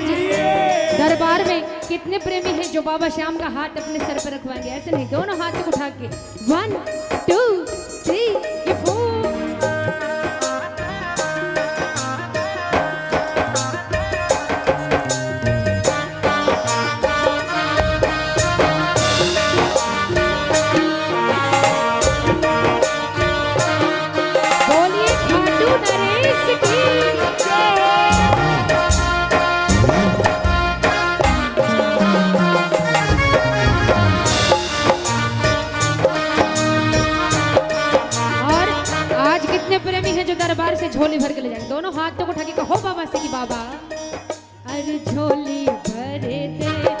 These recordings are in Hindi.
आज दरबार में कितने प्रेमी हैं जो बाबा श्याम का हाथ अपने सर पर रखवाएँगे। ऐसे नहीं, दोनों हाथ उठा के वन टू झोली भर के ले जाएँगे। दोनों हाथों को उठा के कहो बाबा से कि बाबा, अरे झोली भरे तेरे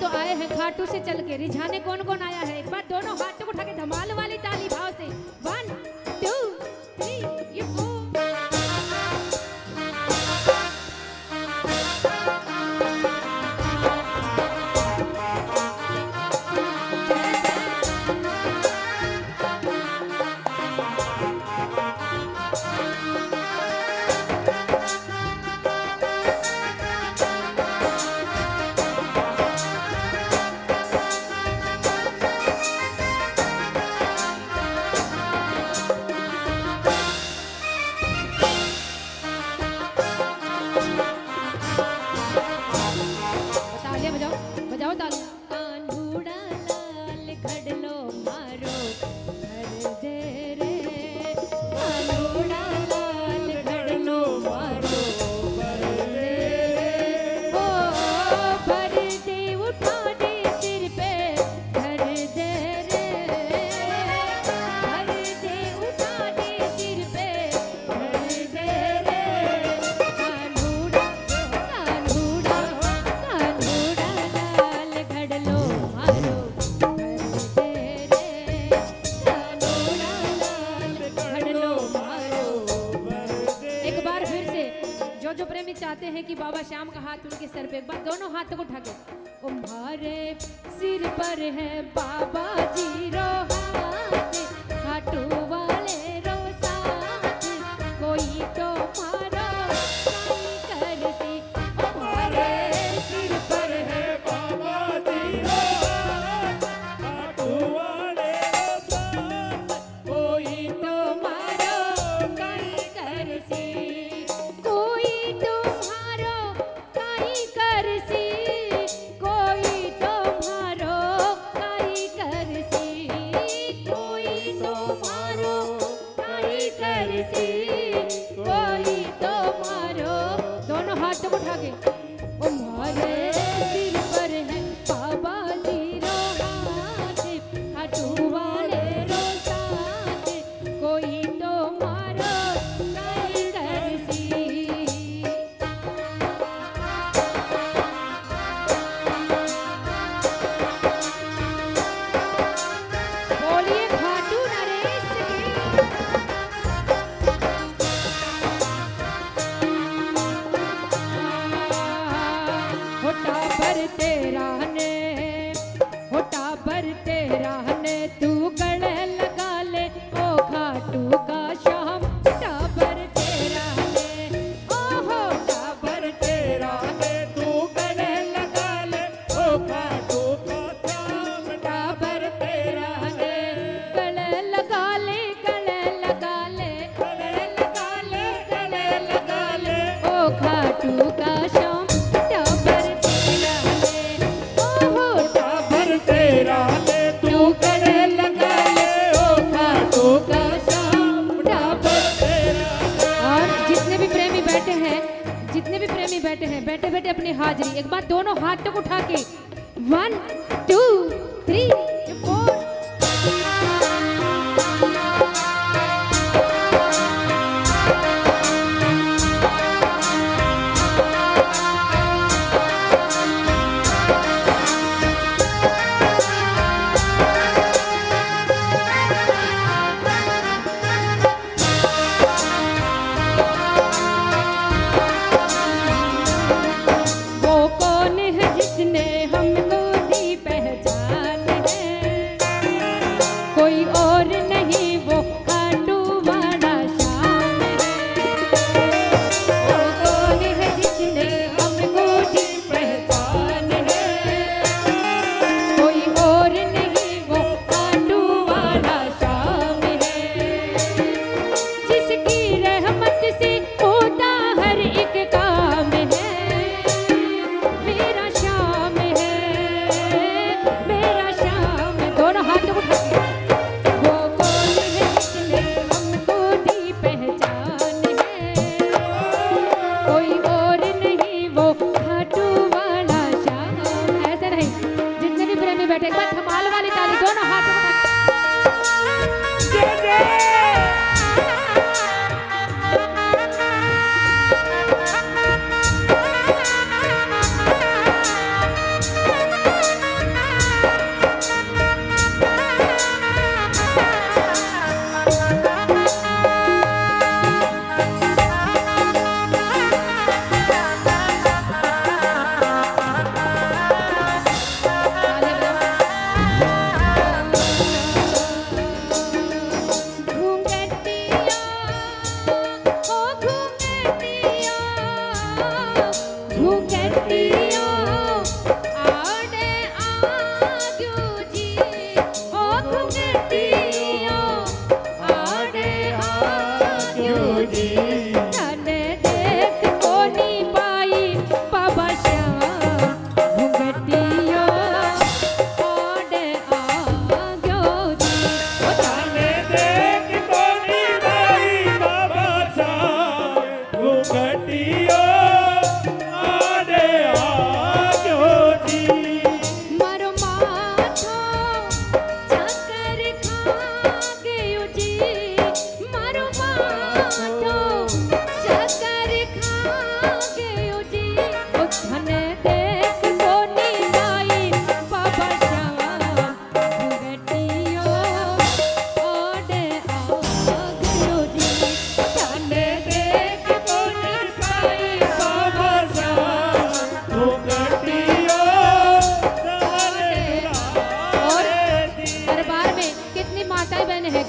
तो आए हैं खाटू से चल के। रिझाने कौन कौन आया है? एक बार दोनों हाथ जो जो प्रेमी चाहते हैं कि बाबा श्याम का हाथ उनके सर पे एक बार दोनों हाथों को ठगे तुम्हारे सिर पर है बाबा जी रोहा day.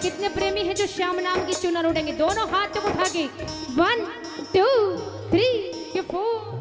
कितने प्रेमी हैं जो श्याम नाम की चुनर उड़ेंगे? दोनों हाथ उठा के वन टू थ्री फोर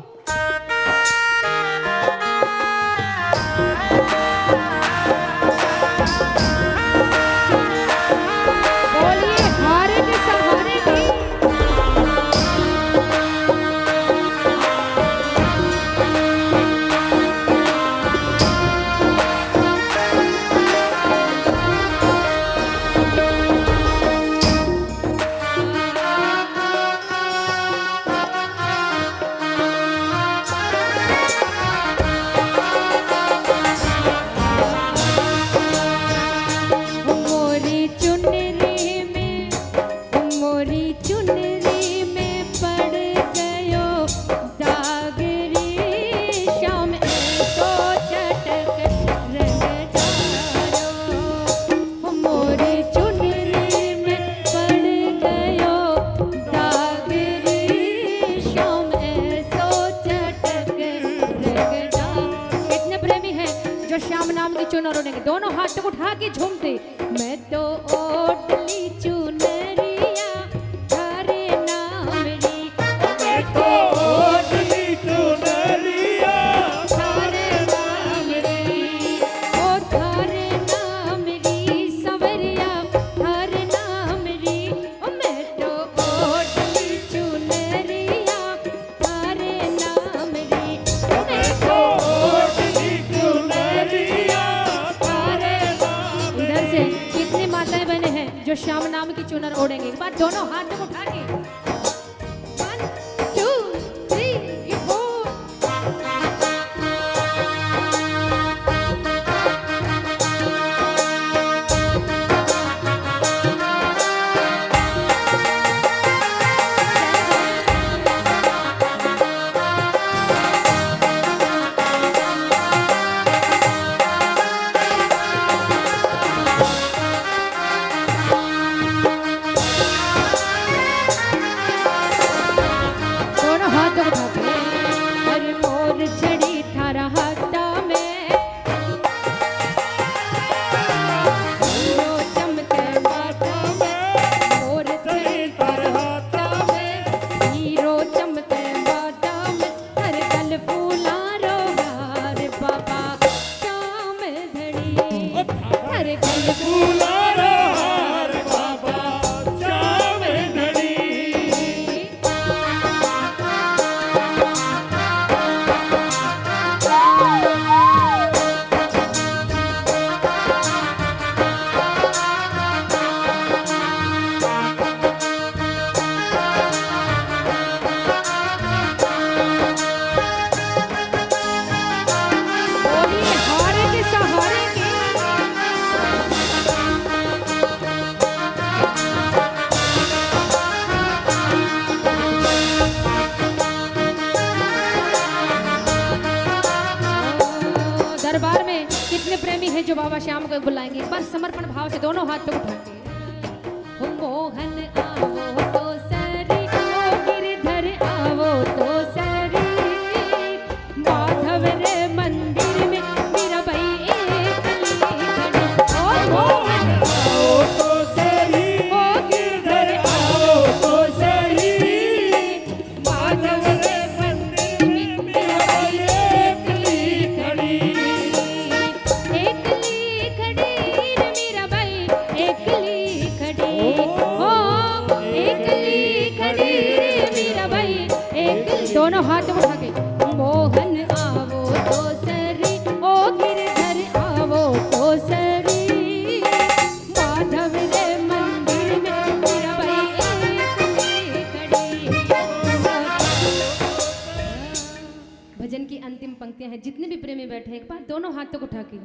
पंक्तियाँ हैं, जितने भी प्रेमी बैठे एक बार दोनों हाथों को उठा के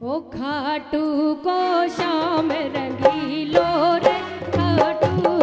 ओ खाटू को शाम रंगीलो रे, खाटू